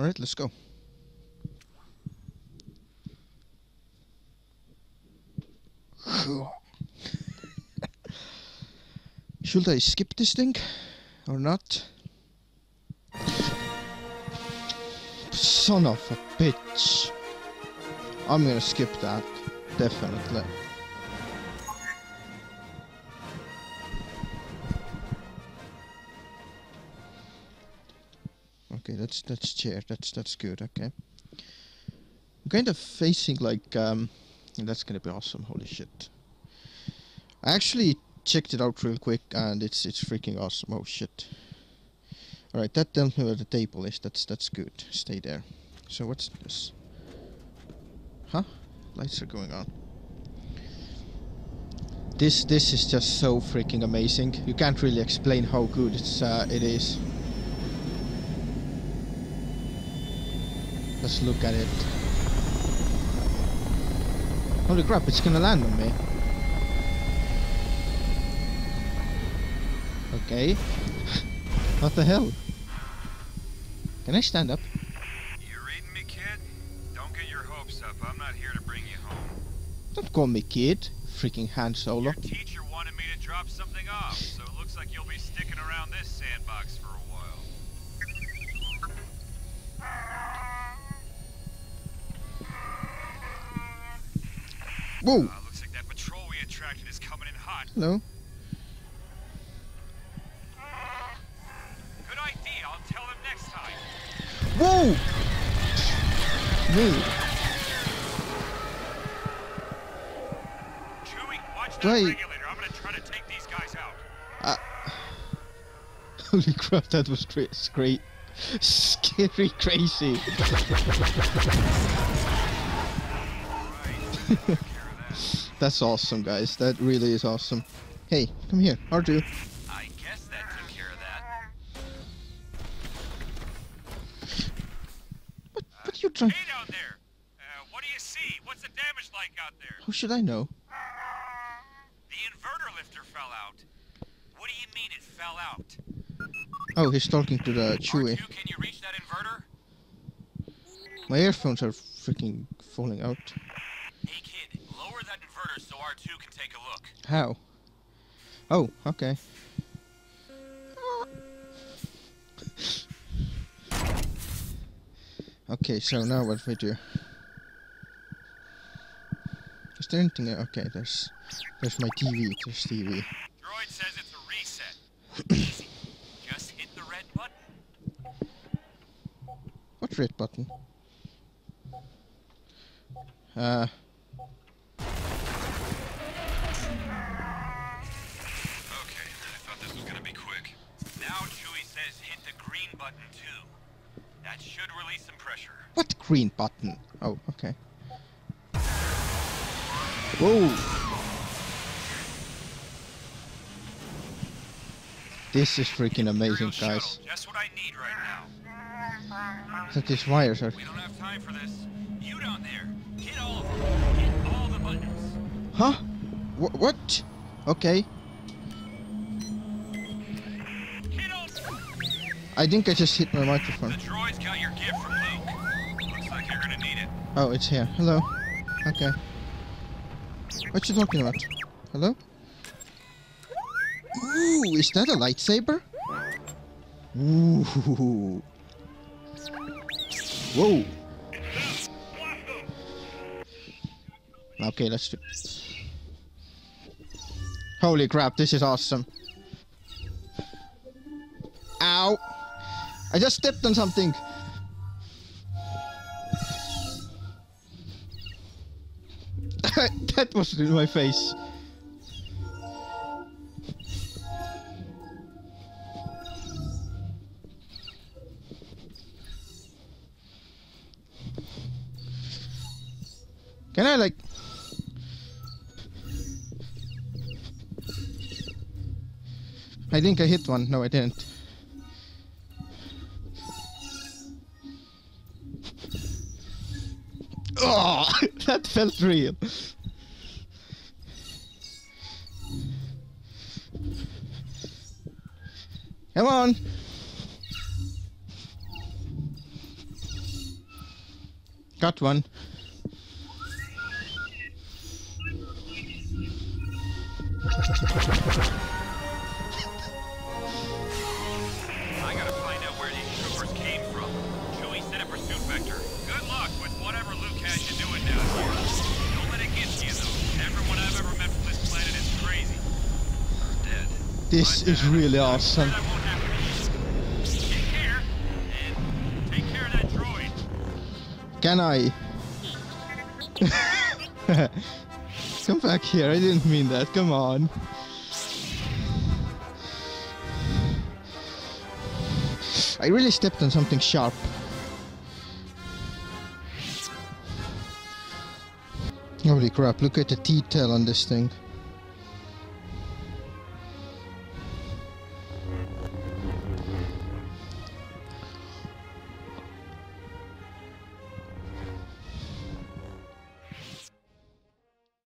Alright, let's go. Should I skip this thing? Or not? Son of a bitch. I'm gonna skip that. Definitely. Okay, that's that's chair. That's that's good. Okay. I'm kind of facing like um. That's gonna be awesome. Holy shit. I actually checked it out real quick, and it's it's freaking awesome. Oh shit. All right, that tells me where the table is. That's that's good. Stay there. So what's this? Huh? Lights are going on. This this is just so freaking amazing. You can't really explain how good it's uh, it is. Let's look at it. Holy crap, it's gonna land on me. Okay. what the hell? Can I stand up? You reading me, kid? Don't get your hopes up. I'm not here to bring you home. Don't call me kid. Freaking Han Solo. Your teacher wanted me to drop something off, so it looks like you'll be sticking around this sandbox for a while. Whoa! Uh, looks like that patrol we attracted is coming in hot. Hello. Good idea. I'll tell them next time. Whoa! Me. Chewie, watch that Right. regulator. I'm gonna try to take these guys out. Uh, holy crap, that was cra- great. Scary crazy. That's awesome, guys. That really is awesome. Hey, come here. R2. I guess that took care of that. What, what are you trying... Hey down there! Uh, what do you see? What's the damage like out there? How should I know? The inverter lifter fell out. What do you mean it fell out? Oh, he's talking to the Chewie. R2, can you reach that inverter? My earphones are freaking falling out. Hey kid, lower that inverter so R2 can take a look. How? Oh, okay. Okay, so now what we do? Is there anything? there? Okay, there's there's my TV. There's TV. Droid says it's a reset. Easy. Just hit the red button. What red button? Uh, Okay, I thought this was gonna be quick. Now Chewie says hit the green button too. That should release some pressure. what green button? Oh, okay. Whoa! This is freaking amazing, guys. Just what I need right now. That these wires are. We don't have time for this. You down there, hit all of them. Hit all the buttons. Huh? Wh- what? Okay. I think I just hit my microphone. The droid's got your gift from Luke. Looks like you're gonna need it. Oh, it's here. Hello. Okay. What you talking about? Hello? Ooh, is that a lightsaber? Ooh. Whoa. Okay, let's do. Holy crap, this is awesome. I just stepped on something. that was in my face. Can I like I think I hit one. No, I didn't. Oh, that felt real. Come on. Got one. This is really awesome. Can I? Come back here, I didn't mean that, come on. I really stepped on something sharp. Holy crap, look at the detail on this thing.